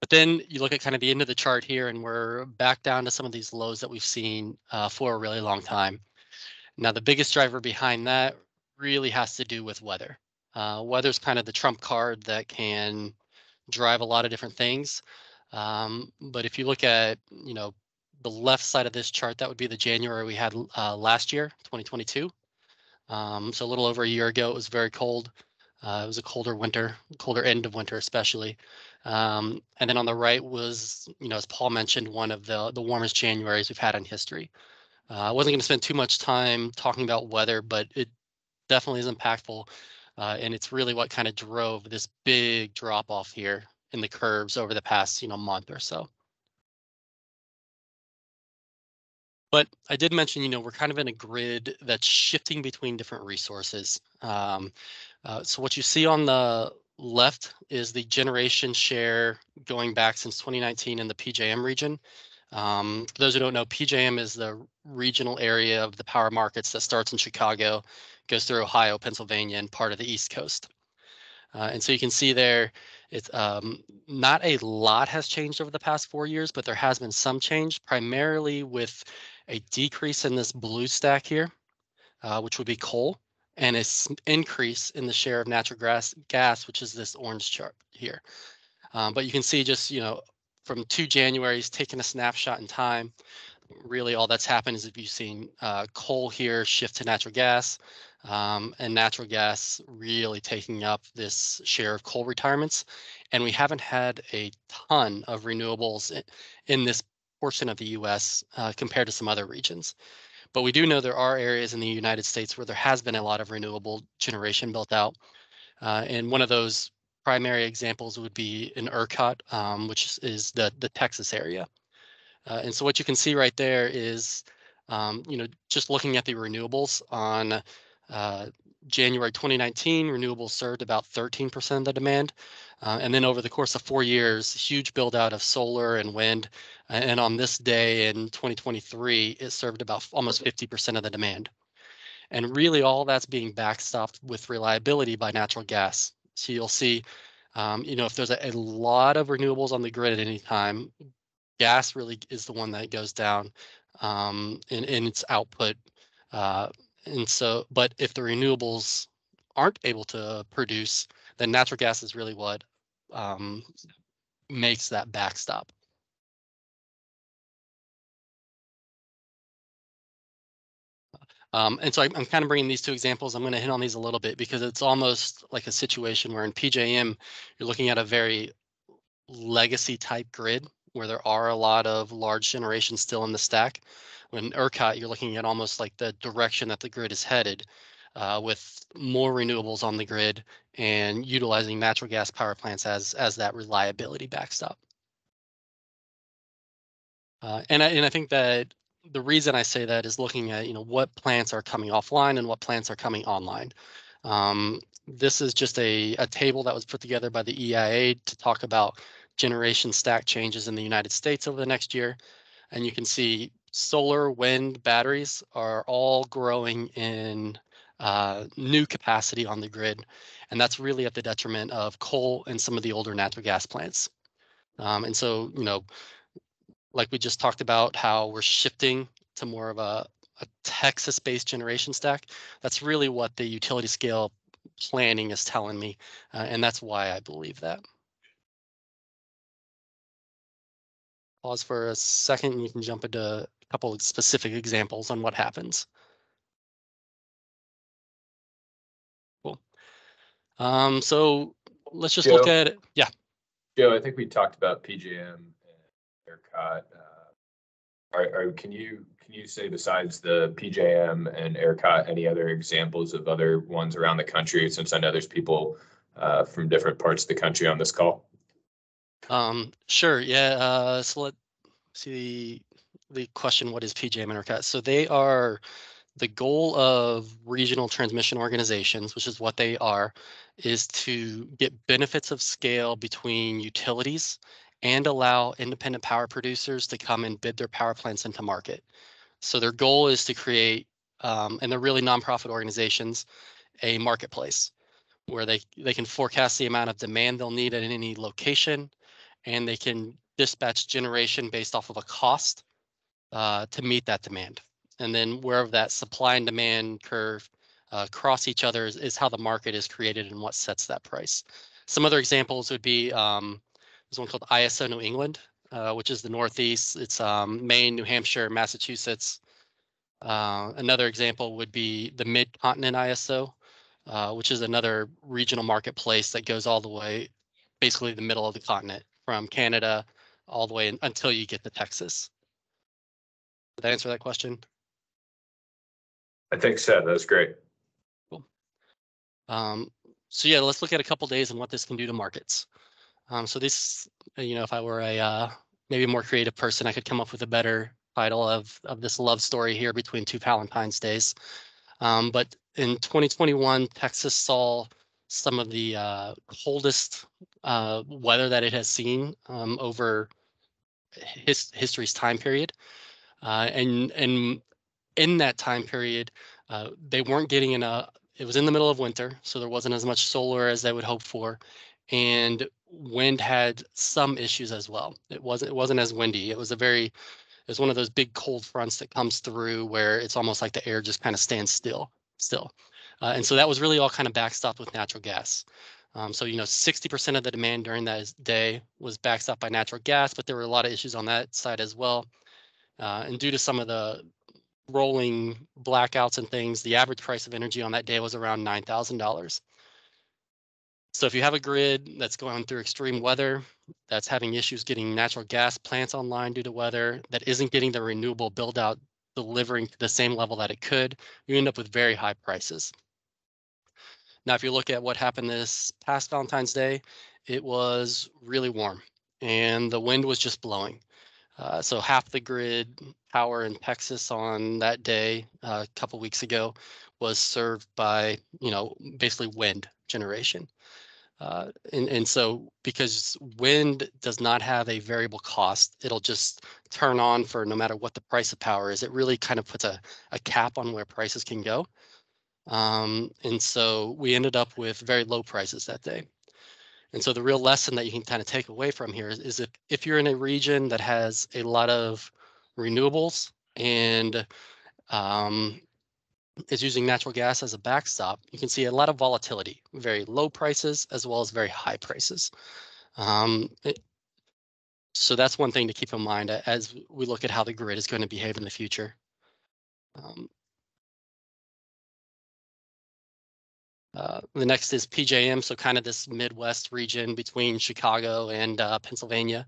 But then you look at kind of the end of the chart here, and we're back down to some of these lows that we've seen uh, for a really long time. Now, the biggest driver behind that really has to do with weather. Uh, weather's kind of the trump card that can drive a lot of different things. Um, but if you look at, you know, the left side of this chart, that would be the January we had uh, last year, 2022. Um, so a little over a year ago, it was very cold. Uh, it was a colder winter, colder end of winter, especially. Um, and then on the right was, you know, as Paul mentioned, one of the the warmest Januaries we've had in history. Uh, I wasn't going to spend too much time talking about weather, but it definitely is impactful, uh, and it's really what kind of drove this big drop off here in the curves over the past, you know, month or so. But I did mention, you know, we're kind of in a grid that's shifting between different resources. Um, uh, so what you see on the left is the generation share going back since 2019 in the PJM region. Um, for those who don't know, PJM is the regional area of the power markets that starts in Chicago, goes through Ohio, Pennsylvania, and part of the East Coast. Uh, and so you can see there, it's um, not a lot has changed over the past four years, but there has been some change, primarily with a decrease in this blue stack here, uh, which would be coal and an increase in the share of natural gas, gas which is this orange chart here. Um, but you can see just, you know, from two Januaries, taking a snapshot in time, really all that's happened is if you've seen uh, coal here shift to natural gas um, and natural gas really taking up this share of coal retirements. And we haven't had a ton of renewables in, in this portion of the US uh, compared to some other regions. But we do know there are areas in the United States where there has been a lot of renewable generation built out. Uh, and one of those primary examples would be in ERCOT, um, which is the, the Texas area. Uh, and so what you can see right there is, um, you know, just looking at the renewables on uh, January 2019, renewables served about 13% of the demand. Uh, and then over the course of four years, huge build out of solar and wind. And on this day in 2023, it served about almost 50% of the demand. And really all that's being backstopped with reliability by natural gas. So you'll see, um, you know, if there's a, a, lot of renewables on the grid at any time, gas really is the one that goes down um, in, in its output. Uh, and so, but if the renewables aren't able to produce, then natural gas is really what um, makes that backstop. Um, and so I, am kind of bringing these two examples. I'm going to hit on these a little bit because it's almost like a situation where in PJM, you're looking at a very legacy type grid where there are a lot of large generations still in the stack. When ERCOT, you're looking at almost like the direction that the grid is headed. uh, with more renewables on the grid and utilizing natural gas power plants as as that reliability backstop. Uh, and I and I think that the reason I say that is looking at you know what plants are coming offline and what plants are coming online. Um, this is just a, a table that was put together by the EIA to talk about generation stack changes in the United States over the next year. And you can see solar, wind, batteries are all growing in uh, new capacity on the grid. And that's really at the detriment of coal and some of the older natural gas plants. Um, and so, you know, like we just talked about how we're shifting to more of a, a Texas-based generation stack. That's really what the utility scale planning is telling me. Uh, and that's why I believe that. Pause for a second and you can jump into a couple of specific examples on what happens. Cool. Um, so let's just look at it. Yeah. Joe, I think we talked about PJM and ERCOT. Uh, Are, are, can you, can you say besides the PJM and ERCOT, any other examples of other ones around the country? Since I know there's people uh, from different parts of the country on this call. Um, sure. Yeah. Uh, so let's see the, the question. What is and ERCOT? So they are the goal of regional transmission organizations, which is what they are, is to get benefits of scale between utilities and allow independent power producers to come and bid their power plants into market. So their goal is to create, um, and they're really nonprofit organizations, a marketplace where they, they can forecast the amount of demand they'll need at any location and they can dispatch generation based off of a cost uh, to meet that demand. And then wherever that supply and demand curve uh, cross each other is, is, how the market is created and what sets that price. Some other examples would be um, there's one called ISO New England, uh, which is the Northeast. It's um, Maine, New Hampshire, Massachusetts. Uh, another example would be the Mid-Continent ISO, uh, which is another regional marketplace that goes all the way, basically the middle of the continent from Canada all the way in, until you get to Texas. Did that answer that question? I think so. That's great. Cool. Um, so yeah, let's look at a couple days and what this can do to markets. Um, so this, you know, if I were a uh, maybe a more creative person, I could come up with a better title of of this love story here between two Valentine's days. Um, but in 2021, Texas saw some of the uh, coldest uh, weather that it has seen um, over his history's time period, uh, and and in that time period, uh, they weren't getting enough. It was in the middle of winter, so there wasn't as much solar as they would hope for, and wind had some issues as well. It wasn't it wasn't as windy. It was a very it was one of those big cold fronts that comes through where it's almost like the air just kind of stands still still. Uh, and so that was really all kind of backstopped with natural gas. Um, so, you know, 60% of the demand during that day was backstopped by natural gas, but there were a lot of issues on that side as well. Uh, and due to some of the rolling blackouts and things, the average price of energy on that day was around $9,000. So if you have a grid that's going through extreme weather, that's having issues getting natural gas plants online due to weather, that isn't getting the renewable build out delivering to the same level that it could, you end up with very high prices. Now, if you look at what happened this past Valentine's Day, it was really warm and the wind was just blowing. Uh, so half the grid power in Texas on that day uh, a couple weeks ago was served by, you know, basically wind generation. Uh, and, and so because wind does not have a variable cost, it'll just turn on for no matter what the price of power is. It really kind of puts a, a cap on where prices can go. Um, and so we ended up with very low prices that day. And so the real lesson that you can kind of take away from here is, is if, if you're in a region that has a lot of renewables and um, is using natural gas as a backstop, you can see a lot of volatility, very low prices as well as very high prices. Um, it, so that's one thing to keep in mind as we look at how the grid is going to behave in the future. Um, uh, the next is PJM, so kind of this Midwest region between Chicago and uh, Pennsylvania.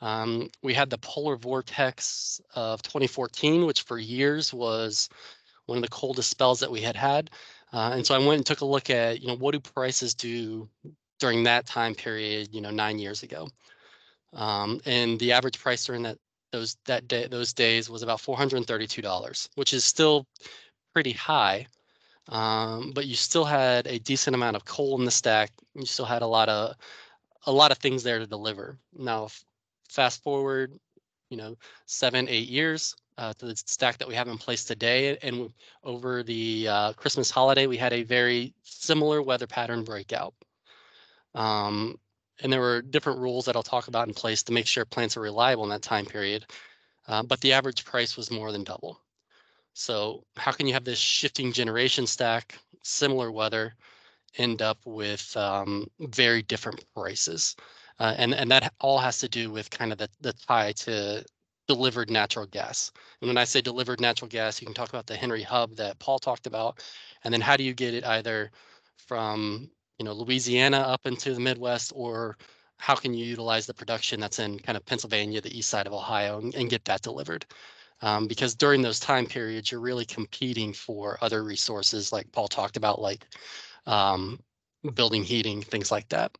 Um, we had the polar vortex of 2014, which for years was one of the coldest spells that we had had. Uh, and so I went and took a look at, you know, what do prices do during that time period, you know, nine years ago. Um, and the average price during that those that day those days was about $432, which is still pretty high. Um, but you still had a decent amount of coal in the stack. You still had a lot of a lot of things there to deliver. Now, fast forward, you know, seven, eight years uh, to the stack that we have in place today, and over the uh, Christmas holiday, we had a very similar weather pattern breakout. Um, and there were different rules that I'll talk about in place to make sure plants are reliable in that time period. Uh, but the average price was more than double. So how can you have this shifting generation stack, similar weather, end up with um, very different prices? Uh, and, and that all has to do with kind of the, the tie to delivered natural gas. And when I say delivered natural gas, you can talk about the Henry Hub that Paul talked about. And then how do you get it either from you know, Louisiana up into the Midwest, or how can you utilize the production that's in kind of Pennsylvania, the east side of Ohio, and, and get that delivered? Um, because during those time periods, you're really competing for other resources, like Paul talked about, like um, building heating, things like that.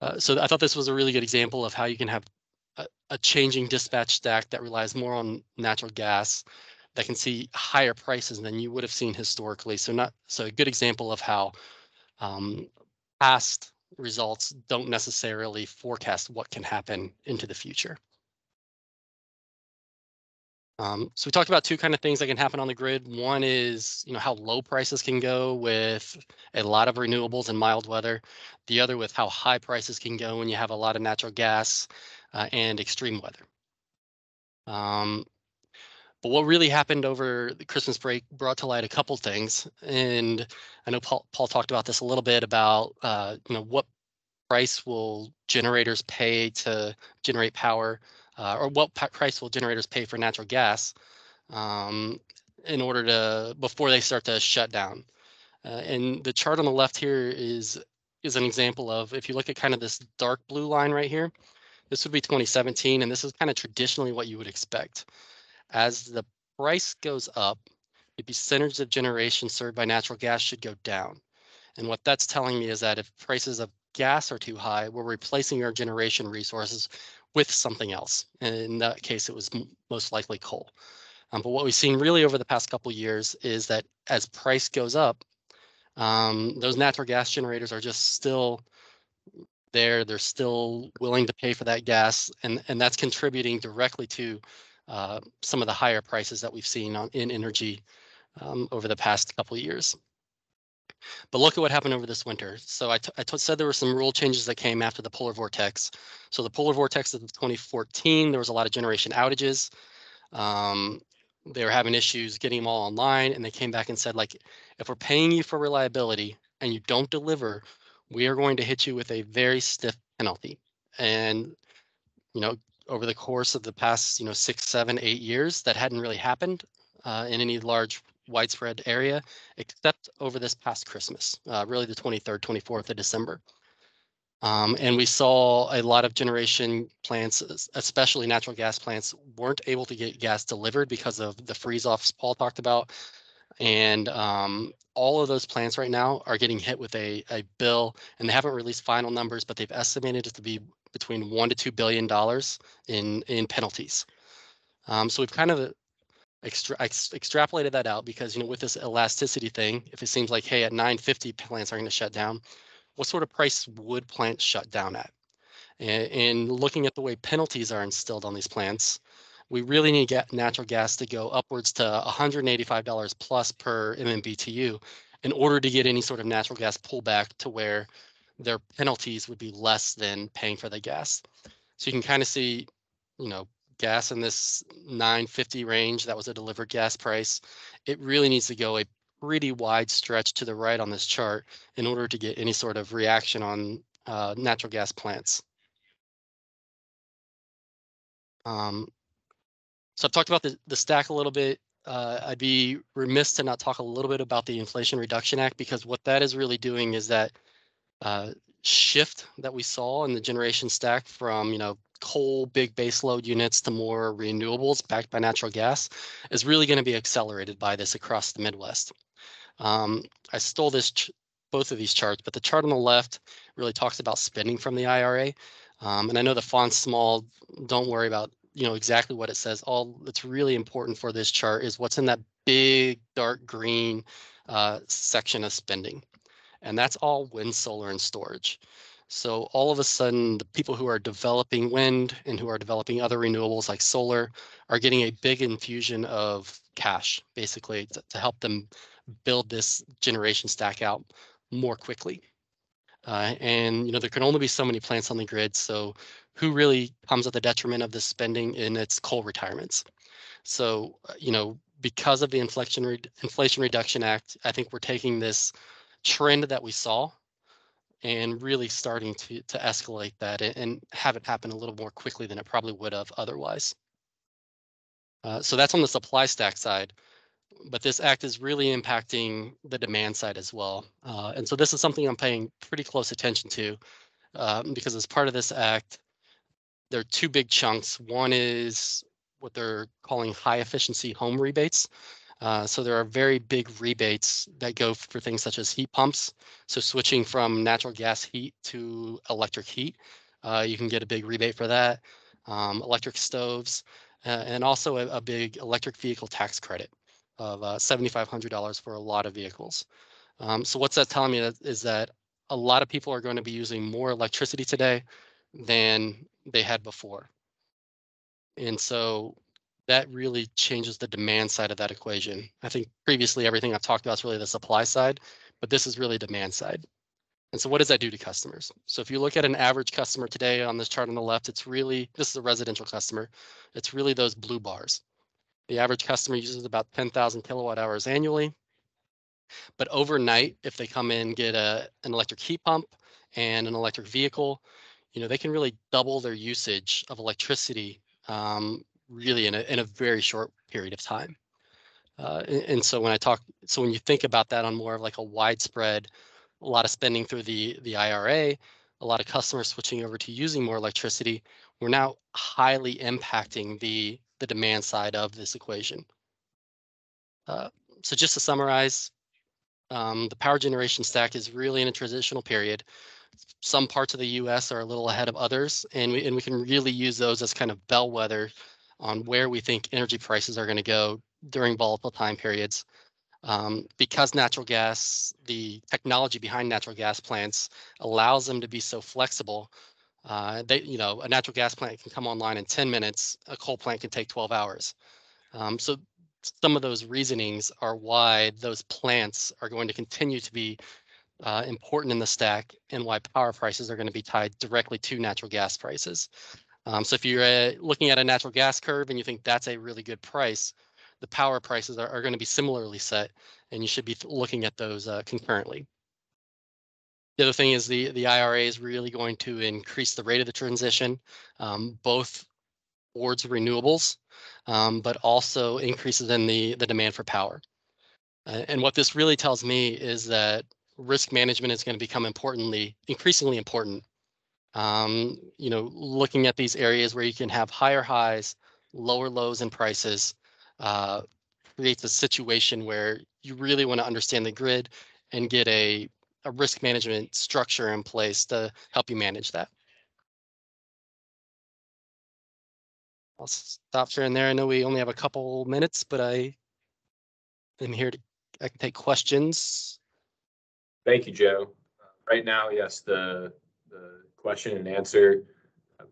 Uh, so I thought this was a really good example of how you can have a, a changing dispatch stack that relies more on natural gas that can see higher prices than you would have seen historically. So not so a good example of how um, past results don't necessarily forecast what can happen into the future. Um, so we talked about two kind of things that can happen on the grid. One is, you know, how low prices can go with a lot of renewables and mild weather. The other with how high prices can go when you have a lot of natural gas uh, and extreme weather. Um, but what really happened over the Christmas break brought to light a couple things, and I know Paul, Paul talked about this a little bit about uh, you know what price will generators pay to generate power, uh, or what price will generators pay for natural gas um, in order to before they start to shut down. Uh, and the chart on the left here is is an example of if you look at kind of this dark blue line right here, this would be 2017, and this is kind of traditionally what you would expect. As the price goes up, the percentage of generation served by natural gas should go down. And what that's telling me is that if prices of gas are too high, we're replacing our generation resources with something else. And in that case, it was most likely coal. Um, but what we've seen really over the past couple years is that as price goes up, um, those natural gas generators are just still there. They're still willing to pay for that gas, and and that's contributing directly to uh, some of the higher prices that we've seen on in energy um, over the past couple years. But look at what happened over this winter. So I, said there were some rule changes that came after the polar vortex. So the polar vortex of 2014, there was a lot of generation outages. Um, they were having issues getting them all online, and they came back and said, like, if we're paying you for reliability and you don't deliver, we are going to hit you with a very stiff penalty. And you know, over the course of the past, you know, six, seven, eight years, that hadn't really happened uh, in any large widespread area, except over this past Christmas, uh, really the 23rd, 24th of December. Um, and we saw a lot of generation plants, especially natural gas plants, weren't able to get gas delivered because of the freeze offs Paul talked about. And um, all of those plants right now are getting hit with a, a bill, and they haven't released final numbers, but they've estimated it to be between one to two billion dollars in in penalties. Um, so we've kind of extra, ex, extrapolated that out because you know with this elasticity thing, if it seems like hey at 950 plants are going to shut down, what sort of price would plants shut down at? And, and looking at the way penalties are instilled on these plants, we really need to get natural gas to go upwards to $185 plus per MMBTU in order to get any sort of natural gas pullback to where their penalties would be less than paying for the gas. So you can kind of see, you know, gas in this 950 range, that was a delivered gas price. It really needs to go a pretty wide stretch to the right on this chart in order to get any sort of reaction on uh, natural gas plants. Um, so I've talked about the, the stack a little bit. Uh, I'd be remiss to not talk a little bit about the Inflation Reduction Act because what that is really doing is that uh, shift that we saw in the generation stack from you know coal big baseload units to more renewables backed by natural gas is really going to be accelerated by this across the Midwest. Um, I stole this ch- both of these charts, but the chart on the left really talks about spending from the IRA. Um, and I know the font's small. Don't worry about you know exactly what it says. All that's really important for this chart is what's in that big dark green uh, section of spending, and that's all wind, solar, and storage. So all of a sudden, the people who are developing wind and who are developing other renewables like solar are getting a big infusion of cash, basically, to, to help them build this generation stack out more quickly. Uh, and you know there can only be so many plants on the grid, so who really comes at the detriment of this spending in its coal retirements? So uh, you know because of the Inflation Re- Inflation Reduction Act, I think we're taking this trend that we saw and really starting to to escalate that and, and have it happen a little more quickly than it probably would have otherwise. Uh, so that's on the supply stack side but this act is really impacting the demand side as well. Uh, and so this is something I'm paying pretty close attention to um, because as part of this act, there are two big chunks. One is what they're calling high efficiency home rebates. Uh, so there are very big rebates that go for things such as heat pumps. So switching from natural gas heat to electric heat, uh, you can get a big rebate for that. Um, electric stoves, uh, and also a, a, big electric vehicle tax credit of uh, $7,500 for a lot of vehicles. Um, so what's that telling me is that a lot of people are going to be using more electricity today than they had before. And so that really changes the demand side of that equation. I think previously everything I've talked about is really the supply side, but this is really demand side. And so what does that do to customers? So if you look at an average customer today on this chart on the left, it's really, this is a residential customer, it's really those blue bars. The average customer uses about 10,000 kilowatt hours annually. But overnight, if they come in, get a, an electric heat pump and an electric vehicle, you know, they can really double their usage of electricity um, really in a, in a very short period of time. Uh, and, and, so when I talk, so when you think about that on more of like a widespread, a lot of spending through the, the IRA, a lot of customers switching over to using more electricity, we're now highly impacting the the demand side of this equation. Uh, so just to summarize, um, the power generation stack is really in a transitional period. Some parts of the US are a little ahead of others, and we, and we can really use those as kind of bellwether on where we think energy prices are going to go during volatile time periods. Um, because natural gas, the technology behind natural gas plants allows them to be so flexible, uh, they, you know, a natural gas plant can come online in 10 minutes. A coal plant can take 12 hours. Um, so some of those reasonings are why those plants are going to continue to be uh, important in the stack and why power prices are going to be tied directly to natural gas prices. Um, so if you're uh, looking at a natural gas curve and you think that's a really good price, the power prices are, are going to be similarly set, and you should be looking at those uh, concurrently. The other thing is the, the IRA is really going to increase the rate of the transition, um, both towards renewables, um, but also increases in the, the demand for power. Uh, and what this really tells me is that risk management is going to become importantly, increasingly important. Um, you know, looking at these areas where you can have higher highs, lower lows in prices, uh, creates a situation where you really want to understand the grid and get a a risk management structure in place to help you manage that. I'll stop sharing there. I know we only have a couple minutes, but I am here to, I can take questions. Thank you, Joe. Right now, yes, the, the question and answer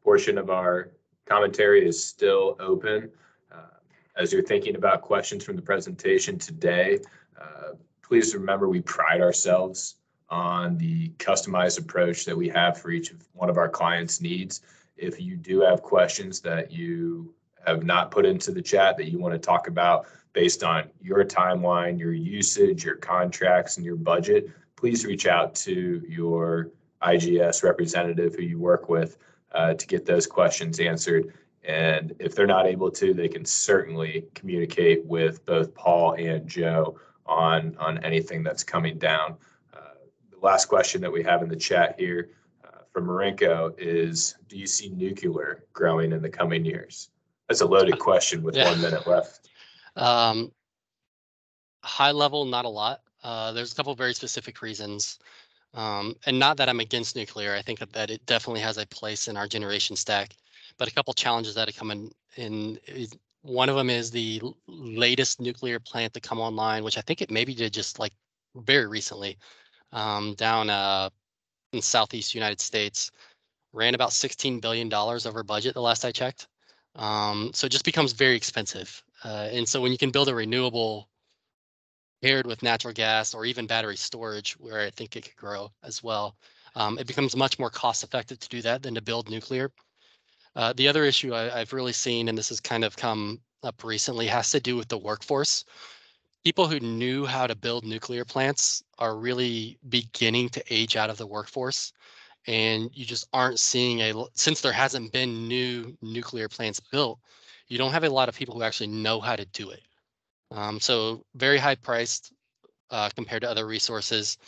portion of our commentary is still open. Uh, as you're thinking about questions from the presentation today, uh, please remember we pride ourselves on the customized approach that we have for each of one of our clients' needs. If you do have questions that you have not put into the chat that you want to talk about based on your timeline, your usage, your contracts, and your budget, please reach out to your IGS representative who you work with uh, to get those questions answered. And if they're not able to, they can certainly communicate with both Paul and Joe on, on anything that's coming down The last question that we have in the chat here uh, from Marinko is, do you see nuclear growing in the coming years? That's a loaded question with Yeah. one minute left. Um, high level, not a lot. Uh, there's a couple of very specific reasons. Um, and not that I'm against nuclear. I think that, that it definitely has a place in our generation stack. But a couple challenges that have come in, in one of them is the latest nuclear plant to come online, which I think it maybe did just like very recently, um, down uh, in southeast United States, ran about $16 billion over budget the last I checked. Um, so it just becomes very expensive. Uh, and so when you can build a renewable paired with natural gas or even battery storage, where I think it could grow as well, um, it becomes much more cost effective to do that than to build nuclear. Uh, the other issue I, I've really seen, and this has kind of come up recently, has to do with the workforce. People who knew how to build nuclear plants are really beginning to age out of the workforce. And you just aren't seeing a, since there hasn't been new nuclear plants built, you don't have a lot of people who actually know how to do it. Um, so very high priced uh, compared to other resources.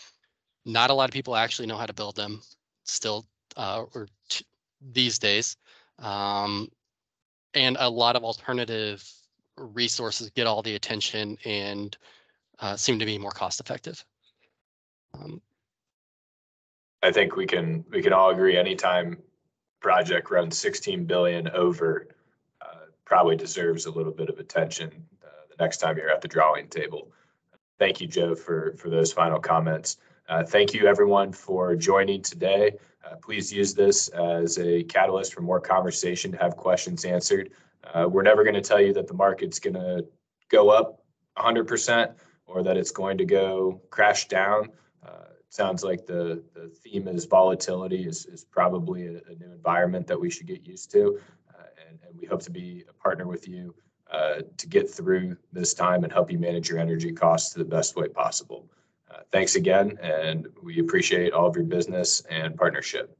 Not a lot of people actually know how to build them still, uh, or t- these days. Um, and a lot of alternative resources get all the attention and uh, seem to be more cost effective. Um, I think we can, we can all agree anytime project runs sixteen billion over, uh, probably deserves a little bit of attention, next time you're at the drawing table. Thank you, Joe, for, for those final comments. Uh, thank you, everyone, for joining today. Uh, please use this as a catalyst for more conversation, to have questions answered. Uh, we're never going to tell you that the market's going to go up hundred percent or that it's going to go crash down. Uh, sounds like the, the theme is volatility is, is probably a, a new environment that we should get used to. Uh, and, and we hope to be a partner with you uh, to get through this time and help you manage your energy costs the best way possible. Uh, thanks again, and we appreciate all of your business and partnership.